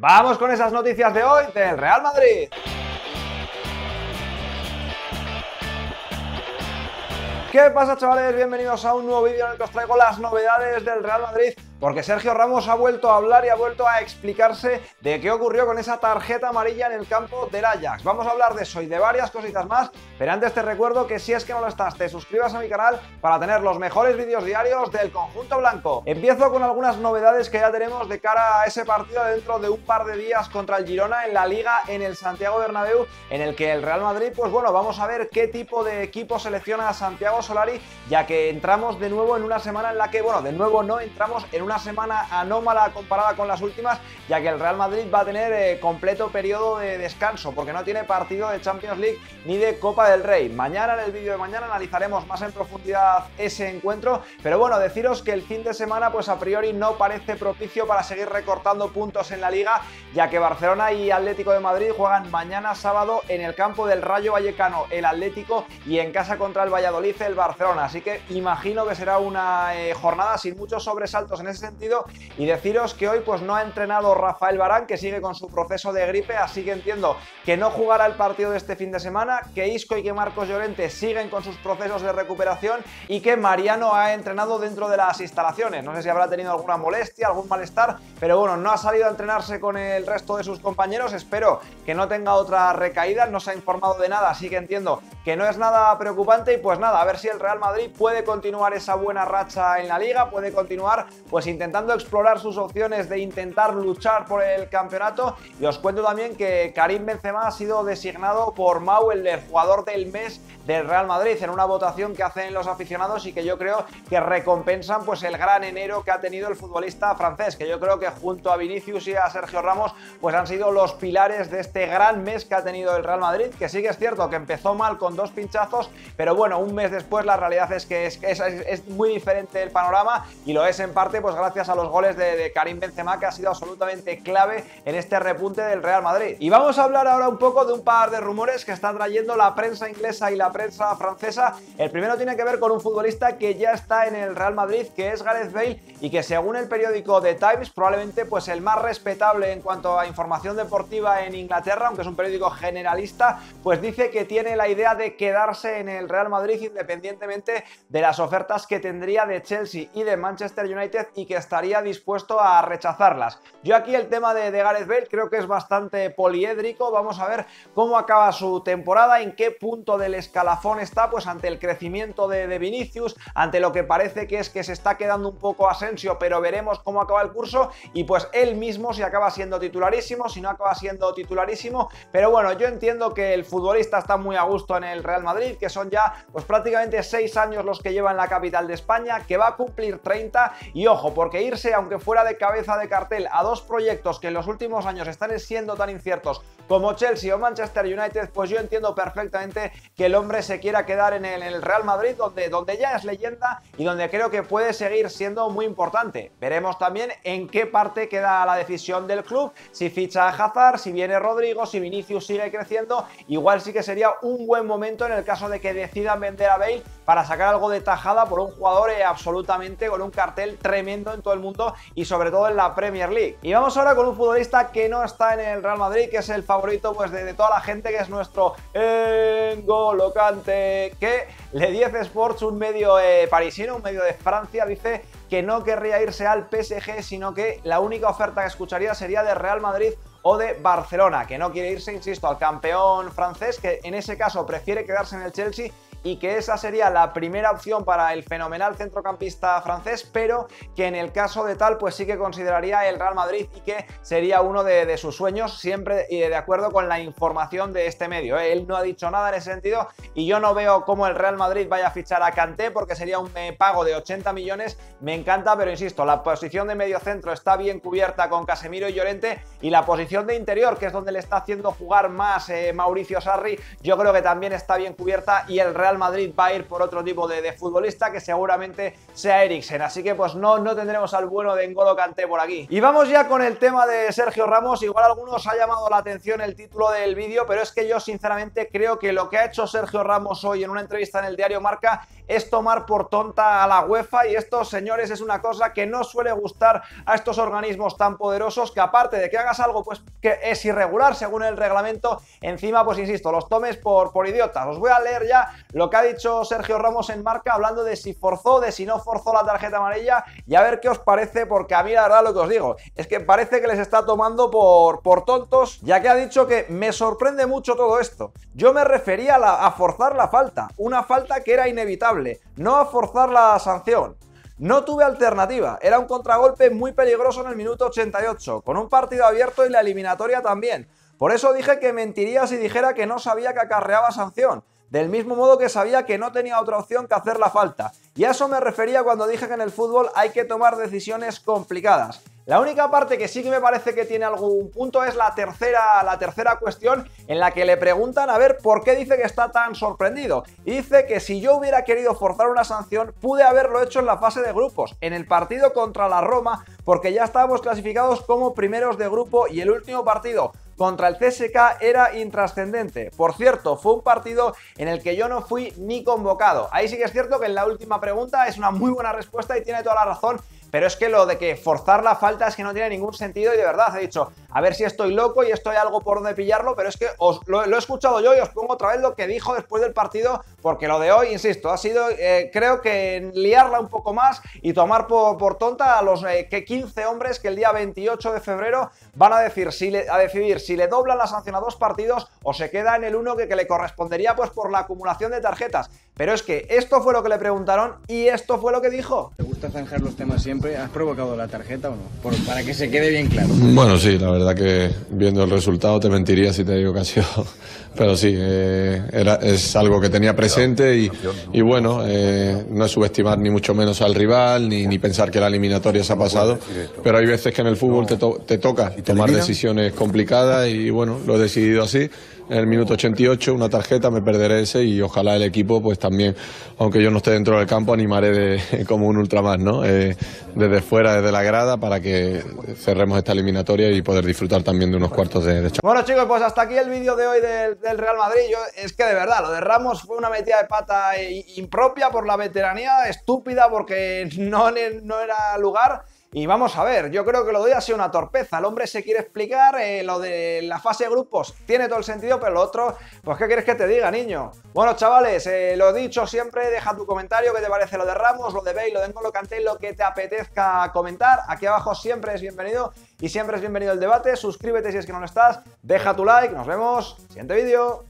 Vamos con esas noticias de hoy del Real Madrid. ¿Qué pasa chavales? Bienvenidos a un nuevo vídeo en el que os traigo las novedades del Real Madrid porque Sergio Ramos ha vuelto a hablar y ha vuelto a explicarse de qué ocurrió con esa tarjeta amarilla en el campo del Ajax. Vamos a hablar de eso y de varias cositas más, pero antes te recuerdo que si es que no lo estás, te suscribas a mi canal para tener los mejores vídeos diarios del conjunto blanco. Empiezo con algunas novedades que ya tenemos de cara a ese partido dentro de un par de días contra el Girona en la Liga en el Santiago Bernabéu, en el que el Real Madrid, pues bueno, vamos a ver qué tipo de equipo selecciona a Santiago Solari, ya que entramos de nuevo en una semana en la que, bueno, de nuevo no entramos en una semana anómala comparada con las últimas, ya que el Real Madrid va a tener eh, completo periodo de descanso, porque no tiene partido de Champions League ni de Copa del Rey. Mañana, en el vídeo de mañana, analizaremos más en profundidad ese encuentro, pero bueno, deciros que el fin de semana, pues a priori no parece propicio para seguir recortando puntos en la liga, ya que Barcelona y Atlético de Madrid juegan mañana sábado en el campo del Rayo Vallecano, el Atlético, y en casa contra el Valladolid, el Barcelona. Así que imagino que será una eh, jornada sin muchos sobresaltos en sentido. Y deciros que hoy pues no ha entrenado Rafael Barán que sigue con su proceso de gripe así que entiendo que no jugará el partido de este fin de semana que Isco y que Marcos Llorente siguen con sus procesos de recuperación y que Mariano ha entrenado dentro de las instalaciones. No sé si habrá tenido alguna molestia algún malestar pero bueno no ha salido a entrenarse con el resto de sus compañeros. Espero que no tenga otra recaída no se ha informado de nada así que entiendo que no es nada preocupante. Y pues nada a ver si el Real Madrid puede continuar esa buena racha en la liga puede continuar pues intentando explorar sus opciones de intentar luchar por el campeonato. Y os cuento también que Karim Benzema ha sido designado por Mau el jugador del mes del Real Madrid en una votación que hacen los aficionados y que yo creo que recompensan pues el gran enero que ha tenido el futbolista francés, que yo creo que junto a Vinicius y a Sergio Ramos pues han sido los pilares de este gran mes que ha tenido el Real Madrid, que sí que es cierto que empezó mal con dos pinchazos, pero bueno, un mes después la realidad es que es, es, es muy diferente el panorama y lo es en parte pues gracias a los goles de, Karim Benzema que ha sido absolutamente clave en este repunte del Real Madrid. Y vamos a hablar ahora un poco de un par de rumores que está trayendo la prensa inglesa y la prensa francesa. El primero tiene que ver con un futbolista que ya está en el Real Madrid, que es Gareth Bale y que según el periódico The Times, probablemente pues el más respetable en cuanto a información deportiva en Inglaterra, aunque es un periódico generalista, pues dice que tiene la idea de quedarse en el Real Madrid independientemente de las ofertas que tendría de Chelsea y de Manchester United que estaría dispuesto a rechazarlas. Yo aquí el tema de, Gareth Bale creo que es bastante poliédrico, vamos a ver cómo acaba su temporada, en qué punto del escalafón está, pues ante el crecimiento de, Vinicius, ante lo que parece que es que se está quedando un poco Asensio, pero veremos cómo acaba el curso. Y pues él mismo si acaba siendo titularísimo, si no acaba siendo titularísimo, pero bueno, yo entiendo que el futbolista está muy a gusto en el Real Madrid, que son ya pues prácticamente seis años los que lleva en la capital de España, que va a cumplir 30 y ojo, porque irse aunque fuera de cabeza de cartel a dos proyectos que en los últimos años están siendo tan inciertos como Chelsea o Manchester United, pues yo entiendo perfectamente que el hombre se quiera quedar en el, Real Madrid, donde, donde ya es leyenda y donde creo que puede seguir siendo muy importante. Veremos también en qué parte queda la decisión del club, si ficha a Hazard, si viene Rodrigo, si Vinicius sigue creciendo, igual sí que sería un buen momento en el caso de que decidan vender a Bale para sacar algo de tajada por un jugador eh, absolutamente con un cartel tremendo en todo el mundo y sobre todo en la Premier League. Y vamos ahora con un futbolista que no está en el Real Madrid, que es el favorito pues de, toda la gente, que es nuestro Engolocante, que Le 10 Sports, un medio eh, parisino, un medio de Francia, dice que no querría irse al PSG, sino que la única oferta que escucharía sería de Real Madrid o de Barcelona, que no quiere irse, insisto, al campeón francés, que en ese caso prefiere quedarse en el Chelsea y que esa sería la primera opción para el fenomenal centrocampista francés, pero que en el caso de tal, pues sí que consideraría el Real Madrid y que sería uno de, sus sueños, siempre y de acuerdo con la información de este medio. ¿eh? Él no ha dicho nada en ese sentido y yo no veo cómo el Real Madrid vaya a fichar a Kanté porque sería un eh, pago de 80 millones. Me encanta, pero insisto, la posición de medio centro está bien cubierta con Casemiro y Llorente y la posición de interior, que es donde le está haciendo jugar más eh, Mauricio Sarri, yo creo que también está bien cubierta y el Real Madrid va a ir por otro tipo de, futbolista que seguramente sea Eriksen. Así que pues no, no tendremos al bueno de N'Golo por aquí. Y vamos ya con el tema de Sergio Ramos. Igual a algunos ha llamado la atención el título del vídeo, pero es que yo sinceramente creo que lo que ha hecho Sergio Ramos hoy en una entrevista en el diario Marca es tomar por tonta a la UEFA y esto, señores, es una cosa que no suele gustar a estos organismos tan poderosos que aparte de que hagas algo pues que es irregular según el reglamento, encima pues insisto, los tomes por, por idiotas. Os voy a leer ya lo que ha dicho Sergio Ramos en marca hablando de si forzó, de si no forzó la tarjeta amarilla y a ver qué os parece porque a mí la verdad lo que os digo es que parece que les está tomando por, por tontos ya que ha dicho que me sorprende mucho todo esto. Yo me refería a forzar la falta, una falta que era inevitable, no a forzar la sanción. No tuve alternativa, era un contragolpe muy peligroso en el minuto 88, con un partido abierto y la eliminatoria también. Por eso dije que mentiría si dijera que no sabía que acarreaba sanción, del mismo modo que sabía que no tenía otra opción que hacer la falta. Y a eso me refería cuando dije que en el fútbol hay que tomar decisiones complicadas. La única parte que sí que me parece que tiene algún punto es la tercera, la tercera cuestión en la que le preguntan a ver por qué dice que está tan sorprendido. Y dice que si yo hubiera querido forzar una sanción, pude haberlo hecho en la fase de grupos, en el partido contra la Roma, porque ya estábamos clasificados como primeros de grupo y el último partido contra el CSK era intrascendente. Por cierto, fue un partido en el que yo no fui ni convocado. Ahí sí que es cierto que en la última pregunta es una muy buena respuesta y tiene toda la razón pero es que lo de que forzar la falta es que no tiene ningún sentido y de verdad he dicho, a ver si estoy loco y estoy algo por donde pillarlo, pero es que os lo, he escuchado yo y os pongo otra vez lo que dijo después del partido, porque lo de hoy, insisto, ha sido, eh, creo que liarla un poco más y tomar por, tonta a los eh, que 15 hombres que el día 28 de febrero van a, decir, si a decidir si le doblan la sanción a dos partidos o se queda en el uno que, que le correspondería pues por la acumulación de tarjetas. Pero es que esto fue lo que le preguntaron y esto fue lo que dijo. ¿Te gusta zanjar los temas siempre? ¿Has provocado la tarjeta o no? para que se quede bien claro. Bueno, sí, la verdad que viendo el resultado te mentiría si te digo que ha sido... Pero sí, eh, era, es algo que tenía presente y, y bueno, eh, no es subestimar ni mucho menos al rival, ni, ni, pensar que la eliminatoria se ha pasado. Pero hay veces que en el fútbol te, te toca tomar decisiones complicadas y bueno, lo he decidido así en el minuto 88, una tarjeta, me perderé ese y ojalá el equipo, pues también, aunque yo no esté dentro del campo, animaré de, como un ultramar, ¿no? Eh, desde fuera, desde la grada, para que cerremos esta eliminatoria y poder disfrutar también de unos cuartos de, de Bueno, chicos, pues hasta aquí el vídeo de hoy del, del, Real Madrid. Yo, es que de verdad, lo de Ramos fue una metida de pata impropia por la veteranía, estúpida porque no, no era lugar. Y vamos a ver, yo creo que lo de hoy ha sido una torpeza. El hombre se quiere explicar, eh, lo de la fase de grupos tiene todo el sentido, pero lo otro, pues ¿qué quieres que te diga, niño? Bueno, chavales, eh, lo dicho siempre, deja tu comentario, qué te parece lo de Ramos, lo de Bale, lo de N'Golo Kanté, lo que te apetezca comentar. Aquí abajo siempre es bienvenido y siempre es bienvenido el debate. Suscríbete si es que no lo estás, deja tu like, nos vemos, siguiente vídeo.